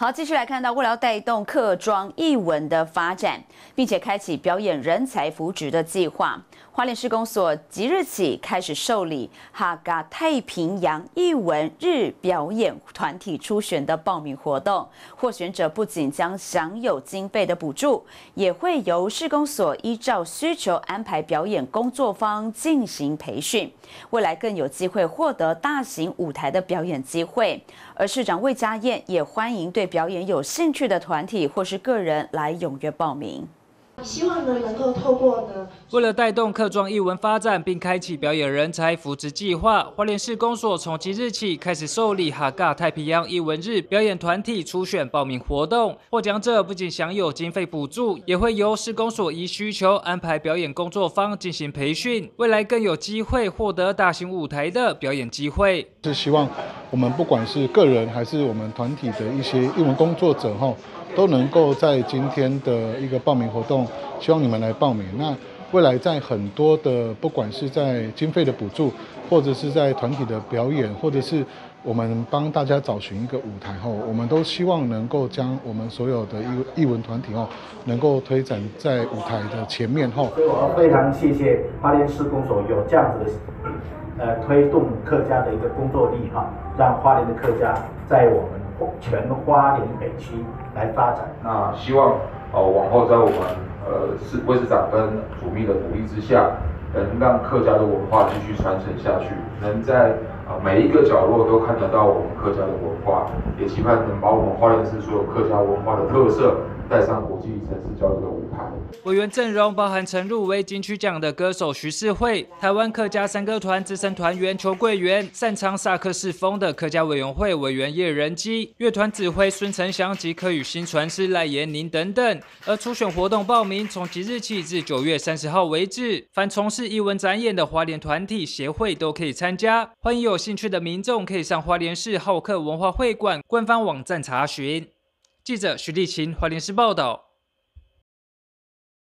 好，继续来看到，为了带动客庄艺文的发展，并且开启表演人才扶植的计划。花莲市公所即日起开始受理哈嘎太平洋艺文日表演团体初选的报名活动，获选者不仅将享有经费的补助，也会由市公所依照需求安排表演工作坊进行培训，未来更有机会获得大型舞台的表演机会。而市长魏家燕也欢迎对表演有兴趣的团体或是个人来踊跃报名。希望呢，能够透过呢，为了带动客庄艺文发展，并开启表演人才扶持计划，花莲市公所从即日起开始受理哈嘎太平洋艺文日表演团体初选报名活动。获奖者不仅享有经费补助，也会由市公所依需求安排表演工作坊进行培训，未来更有机会获得大型舞台的表演机会。是希望我们不管是个人还是我们团体的一些英文工作者哈。都能够在今天的一个报名活动，希望你们来报名。那未来在很多的，不管是在经费的补助，或者是在团体的表演，或者是我们帮大家找寻一个舞台后，我们都希望能够将我们所有的艺艺文团体哦，能够推展在舞台的前面后。所以我非常谢谢花莲市公所有这样子的，呃，推动客家的一个工作力哈，让花莲的客家在我们。全花莲北区来发展。那希望呃往后在我们呃市卫市长跟主秘的努力之下，能让客家的文化继续传承下去，能在每一个角落都看得到我们客家的文化，也期盼能把我们花莲市所有客家文化的特色带上国际城市交流的舞台。委员阵容包含曾入围金曲奖的歌手徐世慧、台湾客家山歌团资深团员邱桂元、擅长萨克斯风的客家委员会委员叶仁基、乐团指挥孙成祥及客语新传师赖延宁等等。而初选活动报名从即日起至九月三十号为止，凡从事艺文展演的花莲团体协会都可以参加。欢迎有兴趣的民众可以上华莲市好客文化会馆官方网站查询。记者徐立琴，花莲市报道。